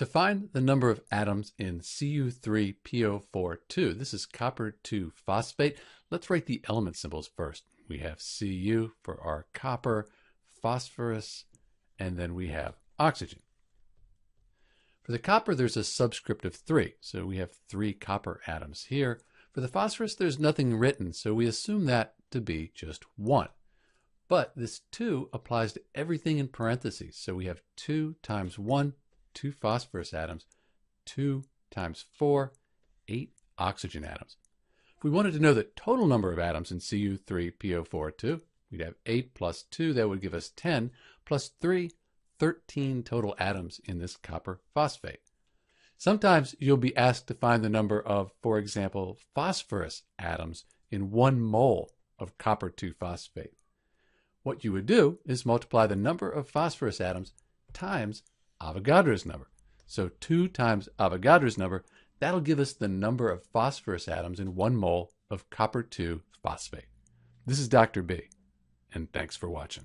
To find the number of atoms in Cu3PO42, this is copper 2 phosphate, let's write the element symbols first. We have Cu for our copper, phosphorus, and then we have oxygen. For the copper, there's a subscript of 3, so we have three copper atoms here. For the phosphorus, there's nothing written, so we assume that to be just 1. But this 2 applies to everything in parentheses, so we have 2 times 1 two phosphorus atoms, 2 times 4, 8 oxygen atoms. If we wanted to know the total number of atoms in Cu3PO42, we'd have 8 plus 2, that would give us 10, plus 3, 13 total atoms in this copper phosphate. Sometimes you'll be asked to find the number of, for example, phosphorus atoms in one mole of copper 2 phosphate. What you would do is multiply the number of phosphorus atoms times Avogadro's number. So 2 times Avogadro's number, that'll give us the number of phosphorus atoms in one mole of copper 2 phosphate. This is Dr. B, and thanks for watching.